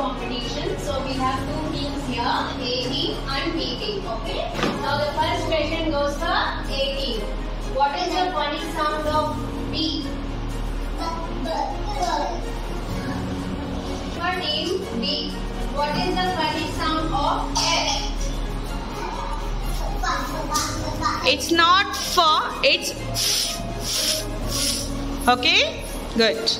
competition. So we have two teams here, A team and B team. Okay. Now the first question goes to A team. What is the phonic sound of B? For team B. What is the phonic sound of F? It's not for, it's okay? Good.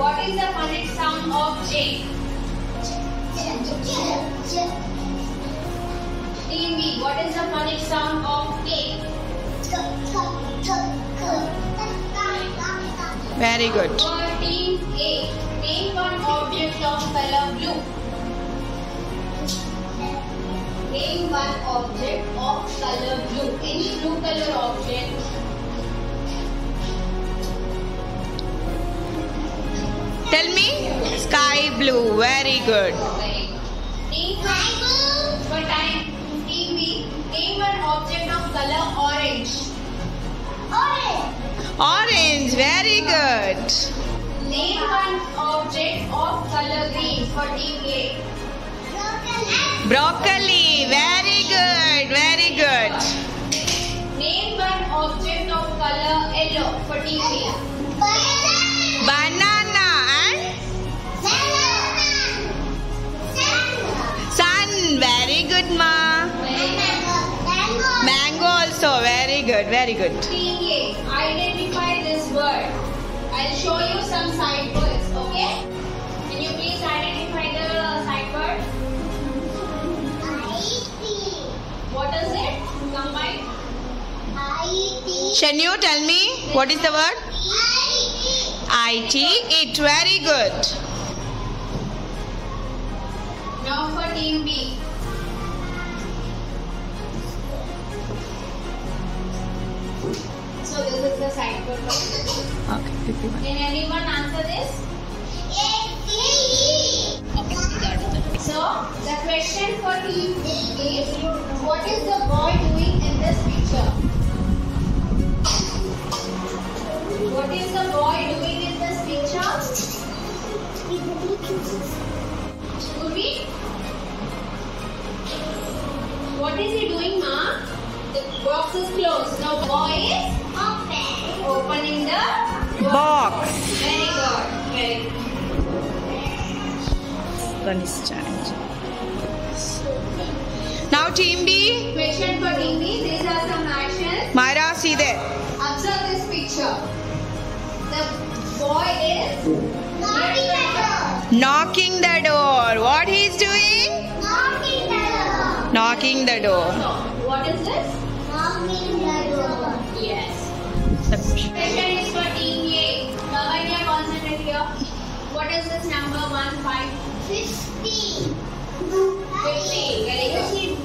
What is the phonic sound of J? Team B, what is the phonic sound of K? Very good. For team A, name one object of color blue. Name one object of color blue. Any blue color object. Tell me. Sky blue. Very good. Name for time. Team name one object of color orange. Orange. Orange. Very good. Name one object of color green for team A. Broccoli. Very good. Very good. Name one object of color yellow for team good. Very good. Team A, identify this word. I'll show you some sight words, okay? Can you please identify the sight word? IT. What is it? Combine. Can you tell me what is the word? IT. It. Very good. Now for team B. Okay. Can anyone answer this? So the question for A is what is the boy doing in this picture? What is the boy doing in this picture? What is he doing, ma? The box is closed. Now boy is opening the Box. Very good. Very good. One is challenge. Now team B. Question for team B. These are some actions. Myra, see there. Observe this picture. The boy is Knocking the door. Knocking the door. What he is doing? Knocking the door. So, what is this? Knocking the door. Yes. Question is for team A. Lavanya, concentrate here. What is this number? One five fifty. Very good.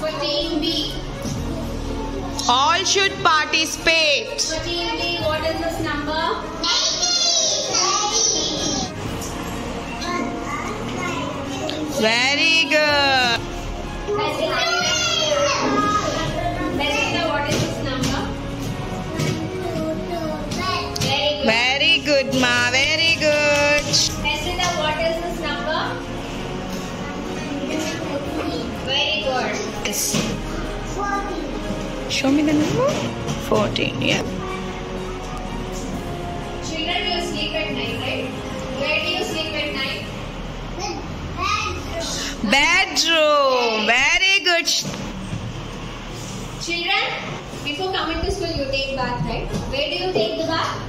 For team B. All should participate. For team B, what is this number? Very good. Good. Yes. Show me the number. 14. Yeah. Children, you sleep at night, right? Where do you sleep at night? Bedroom. Very good. Children, before coming to school, you take bath, right? Where do you take the bath?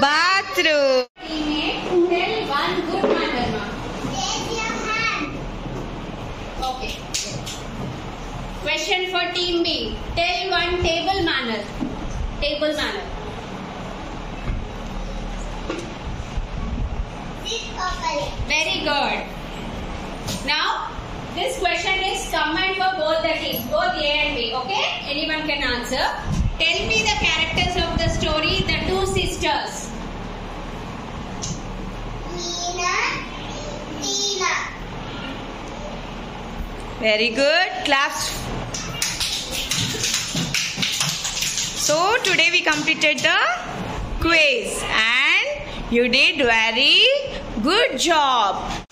Bathroom. Teammate, tell one good manner, ma'am. Okay. Question for team B. Tell one table manner. Table manner. Very good. Now, this question is common for both the teams, both A and B. Okay? Anyone can answer. Tell me the characters of the story, the two sisters. Very good. Claps. So today we completed the quiz and you did very good job.